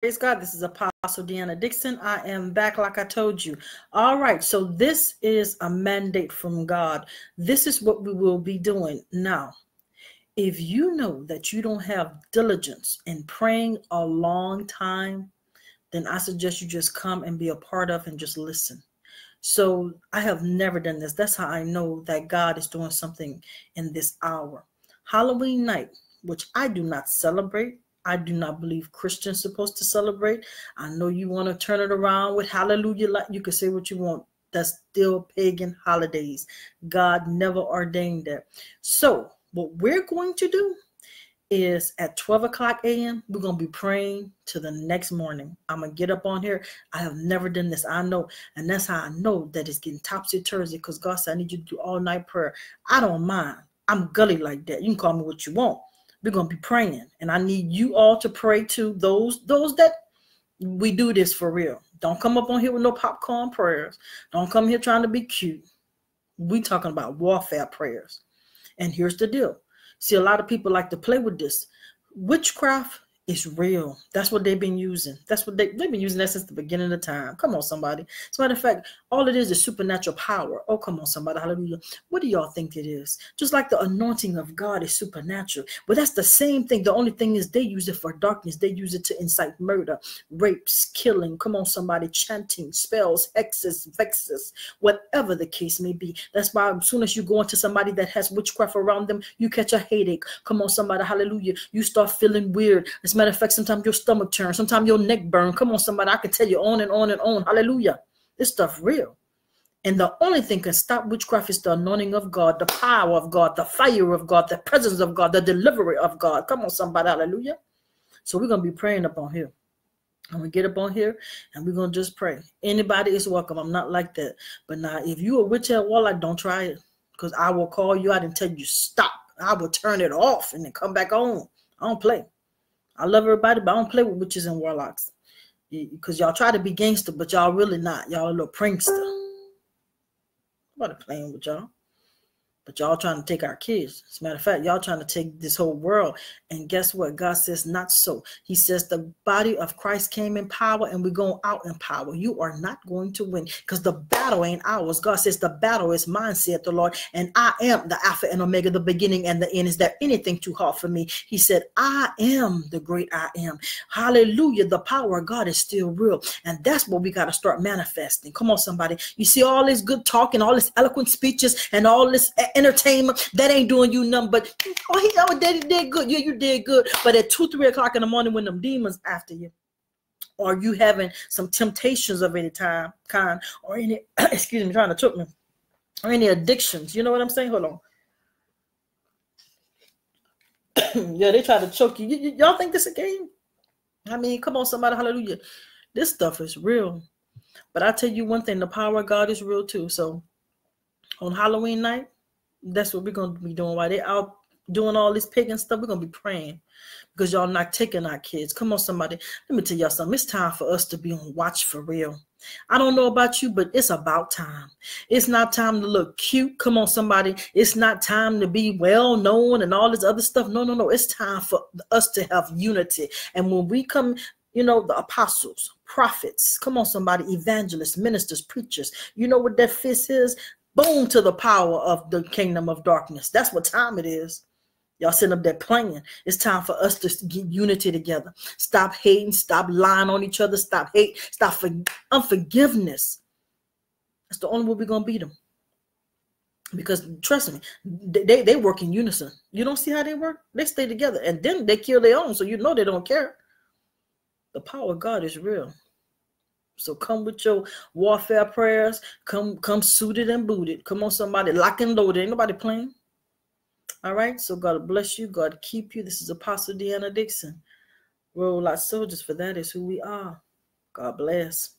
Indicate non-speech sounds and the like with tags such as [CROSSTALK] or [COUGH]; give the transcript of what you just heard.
Praise God. This is Apostle Deanna Dixon. I am back like I told you. All right. So, this is a mandate from God. This is what we will be doing now. If you know that you don't have diligence in praying a long time, then I suggest you just come and be a part of and just listen. So, I have never done this. That's how I know that God is doing something in this hour. Halloween night, which I do not celebrate I do not believe Christians supposed to celebrate. I know you want to turn it around with hallelujah. Like you can say what you want. That's still pagan holidays. God never ordained that. So what we're going to do is at 12 o'clock a.m. We're gonna be praying to the next morning. I'm gonna get up on here. I have never done this. I know, and that's how I know that it's getting topsy turvy because God said I need you to do all night prayer. I don't mind. I'm gully like that. You can call me what you want we're going to be praying and i need you all to pray to those those that we do this for real. Don't come up on here with no popcorn prayers. Don't come here trying to be cute. We talking about warfare prayers. And here's the deal. See a lot of people like to play with this. Witchcraft it's real. That's what they've been using. That's what they, they've been using that since the beginning of time. Come on, somebody. As a matter of fact, all it is is supernatural power. Oh, come on, somebody. Hallelujah. What do y'all think it is? Just like the anointing of God is supernatural. But that's the same thing. The only thing is they use it for darkness. They use it to incite murder, rapes, killing. Come on, somebody. Chanting, spells, hexes, vexes, whatever the case may be. That's why as soon as you go into somebody that has witchcraft around them, you catch a headache. Come on, somebody. Hallelujah. You start feeling weird. As matter of fact, sometimes your stomach turns, sometimes your neck burn. Come on, somebody, I can tell you on and on and on. Hallelujah. This stuff real. And the only thing can stop witchcraft is the anointing of God, the power of God, the fire of God, the presence of God, the delivery of God. Come on, somebody, hallelujah. So we're gonna be praying up on here. I'm gonna get up on here and we're gonna just pray. Anybody is welcome. I'm not like that. But now if you a witch at warlock, don't try it. Because I will call you out and tell you stop. I will turn it off and then come back on. I don't play. I love everybody, but I don't play with witches and warlocks. Because y'all try to be gangster, but y'all really not. Y'all a little prankster. Nobody playing with y'all. But y'all trying to take our kids. As a matter of fact, y'all trying to take this whole world. And guess what? God says not so. He says the body of Christ came in power and we're going out in power. You are not going to win because the battle ain't ours. God says the battle is mine, said the Lord. And I am the Alpha and Omega, the beginning and the end. Is there anything too hard for me? He said, I am the great I am. Hallelujah. The power of God is still real. And that's what we got to start manifesting. Come on, somebody. You see all this good talking, all this eloquent speeches, and all this entertainment, that ain't doing you nothing. But oh, he oh, did, did good. Yeah, you did good. But at two, three o'clock in the morning, when them demons after you, or you having some temptations of any time kind, or any [COUGHS] excuse me, trying to choke me, or any addictions. You know what I'm saying? Hold on. [COUGHS] yeah, they try to choke you. Y- y'all think this a game? I mean, come on, somebody, hallelujah. This stuff is real. But I tell you one thing, the power of God is real too. So on Halloween night, that's what we're gonna be doing while they out doing all this pagan stuff. We're gonna be praying because y'all not taking our kids. Come on, somebody. Let me tell y'all something. It's time for us to be on watch for real. I don't know about you, but it's about time. It's not time to look cute. Come on, somebody. It's not time to be well known and all this other stuff. No, no, no. It's time for us to have unity. And when we come, you know, the apostles, prophets, come on, somebody, evangelists, ministers, preachers, you know what that fist is? Boom to the power of the kingdom of darkness. That's what time it is. Y'all sitting up there playing. It's time for us to get unity together. Stop hating. Stop lying on each other. Stop hate. Stop for unforgiveness. That's the only way we're gonna beat them. Because trust me, they, they work in unison. You don't see how they work? They stay together and then they kill their own, so you know they don't care. The power of God is real. So come with your warfare prayers. Come, come suited and booted. Come on, somebody lock and loaded. Ain't nobody playing. All right. So God bless you. God keep you. This is Apostle Deanna Dixon. Roll like soldiers, for that is who we are. God bless.